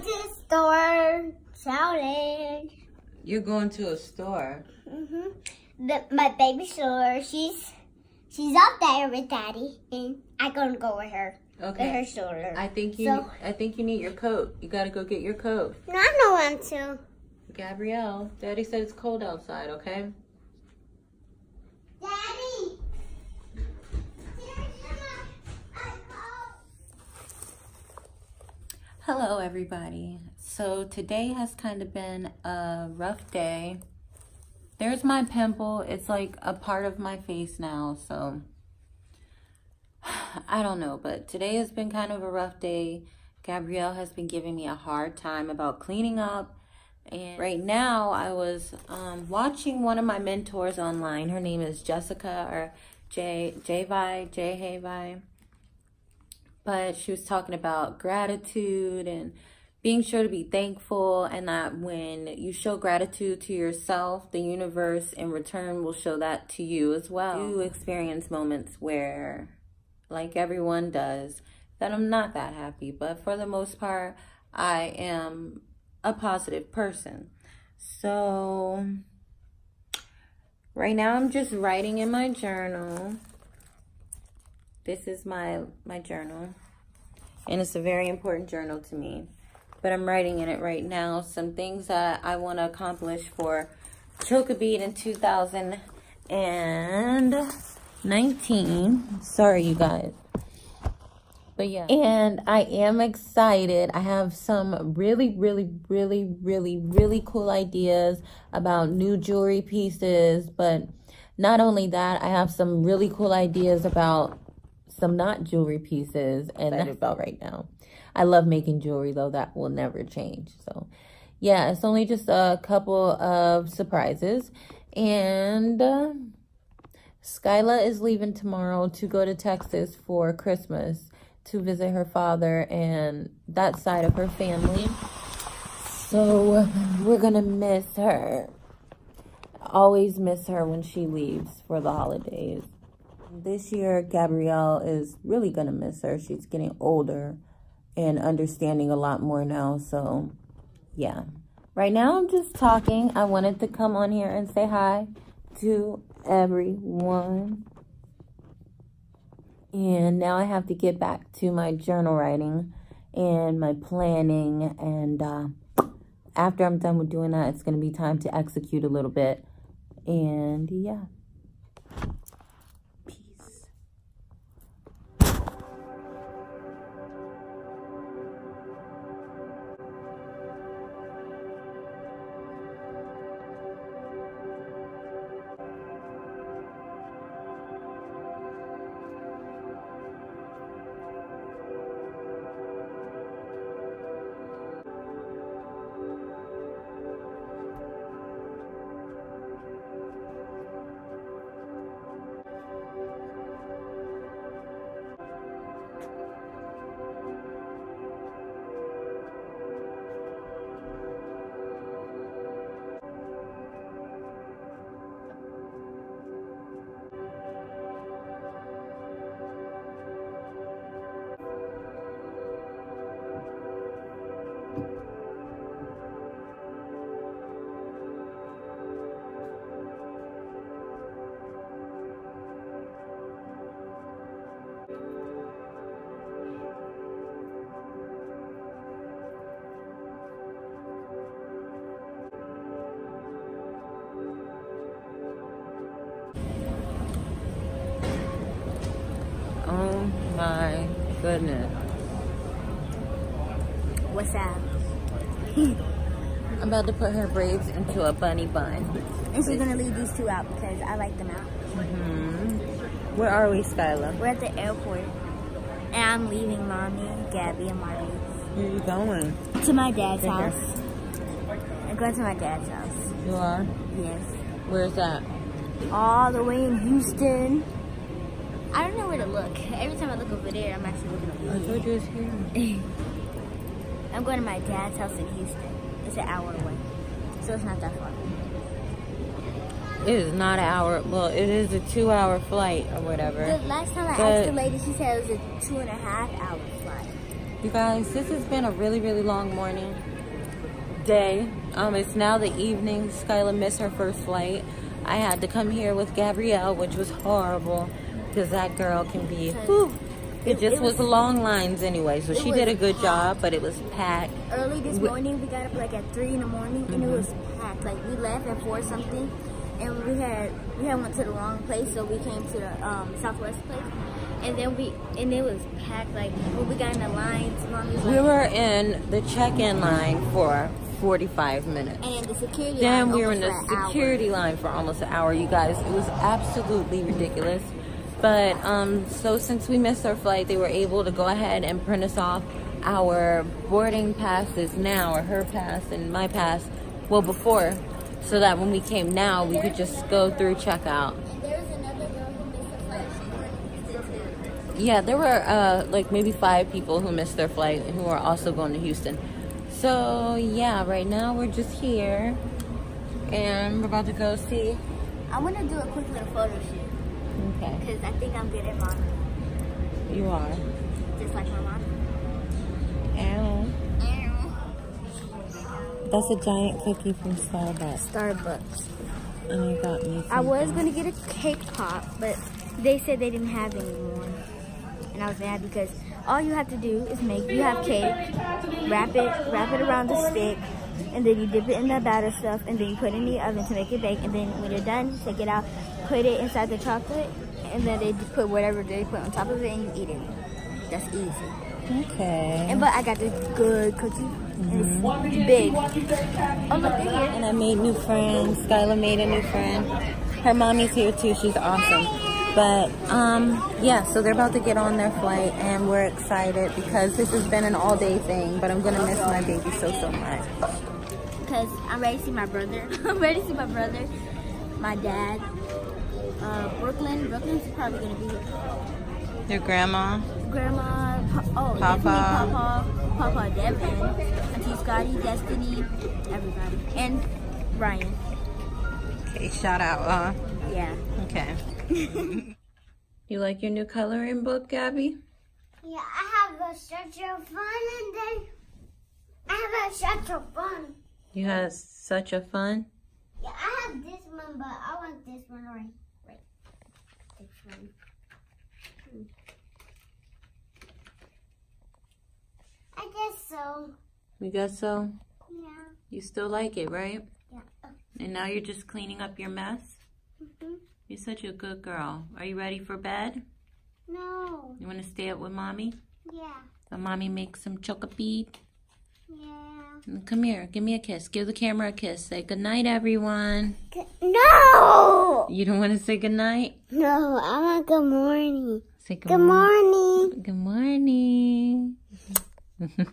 going to the store. Challenge. You're going to a store. Mhm. My baby store. She's she's up there with Daddy, and I'm gonna go with her. Okay. With her stroller. I think you. So- I think you need your coat. You gotta go get your coat. no, I know when to. Gabrielle, Daddy said it's cold outside. Okay. Daddy. Hello, everybody. So today has kind of been a rough day. There's my pimple. It's like a part of my face now, so I don't know. But today has been kind of a rough day. Gabrielle has been giving me a hard time about cleaning up. And right now, I was um, watching one of my mentors online. Her name is Jessica or J J Vi J Hey Vi but she was talking about gratitude and being sure to be thankful and that when you show gratitude to yourself the universe in return will show that to you as well. You experience moments where like everyone does that i'm not that happy but for the most part i am a positive person. So right now i'm just writing in my journal this is my my journal. And it's a very important journal to me. But i'm writing in it right now some things that i want to accomplish for chokabeat in 2019 sorry you guys. But yeah. And i am excited. I have some really really really really really cool ideas about new jewelry pieces. But not only that i have some really cool ideas about some not jewelry pieces and that's about right now. I love making jewelry though, that will never change. So yeah, it's only just a couple of surprises. And uh, Skyla is leaving tomorrow to go to Texas for Christmas to visit her father and that side of her family. So we're gonna miss her. Always miss her when she leaves for the holidays. This year, Gabrielle is really going to miss her. She's getting older and understanding a lot more now. So, yeah. Right now, I'm just talking. I wanted to come on here and say hi to everyone. And now I have to get back to my journal writing and my planning. And uh, after I'm done with doing that, it's going to be time to execute a little bit. And yeah. Oh my goodness. What's up? I'm about to put her braids into a bunny bun. And she's gonna leave these two out because I like them out. hmm Where are we, Skyla? We're at the airport, and I'm leaving mommy, Gabby, and Marley Where are you going? to my dad's house. I'm going to my dad's house. You are? Yes. Where's that? All the way in Houston. I don't know where to look. Every time I look over there, I'm actually looking I over told here. you it's here. I'm going to my dad's house in Houston. It's an hour away, so it's not that far. It is not an hour. Well, it is a two-hour flight or whatever. The last time I But- asked the lady, she said it was a two and a half hour flight. You guys, this has been a really, really long morning, day. Um, it's now the evening. Skyla missed her first flight. I had to come here with Gabrielle, which was horrible because that girl can be, whew, it just it was, was, long lines anyway, so she did a good packed. job, but it was packed. Early this morning, we got up like at 3 in the morning, mm -hmm. and it mm-hmm. was packed. Like, we left at 4 something, and we had we had went to the wrong place, so we came to the um, southwest place and then we and it was packed like when we got in the lines we like, were in the check-in line for 45 minutes and the security then we were in the security line for almost an hour you guys it was absolutely ridiculous but um so since we missed our flight they were able to go ahead and print us off our boarding passes now or her pass and my pass well before so that when we came now we could just go through checkout yeah, there were uh, like maybe five people who missed their flight who are also going to Houston. So yeah, right now we're just here and we're about to go see. I want to do a quick little photo shoot. Okay. Because I think I'm good at mom. You are. Just like my mom. Ow. That's a giant cookie from Starbucks. Starbucks. And you got me. I was going to get a cake pop, but they said they didn't have any more and I was mad because all you have to do is make, you have cake, wrap it, wrap it around the stick, and then you dip it in the batter stuff, and then you put it in the oven to make it bake, and then when you're done, take it out, put it inside the chocolate, and then they put whatever they put on top of it, and you eat it. That's easy. Okay. And but I got this good cookie. Mm -hmm. It's big. Oh look, they're here. And I made new friends. Skyla made a new friend. Her mommy's here too. She's awesome. But um, yeah, so they're about to get on their flight and we're excited because this has been an all day thing, but I'm gonna miss my baby so, so much. Because I'm ready to see my brother. I'm ready to see my brother, my dad, uh, Brooklyn. Brooklyn's probably gonna be Your grandma? Grandma, oh, Papa. Papa, Papa Devin, Auntie Scotty, Destiny, everybody. And Ryan. Okay, shout out, uh. Yeah. Okay. you like your new coloring book, Gabby? Yeah, I have a such a fun and then I have a such a fun. You had such a fun? Yeah, I have this one, but I want this one right. Right. This one. Hmm. I guess so. You guess so? Yeah. You still like it, right? Yeah. And now you're just cleaning up your mess? Mm -hmm. You're such a good girl. Are you ready for bed? No. You want to stay up with mommy? Yeah. So mommy make some chocolate? Come here. Give me a kiss. Give the camera a kiss. Say good night, everyone. No. You don't want to say good night? No, I want good morning. Say good, morning. good morning. Good morning.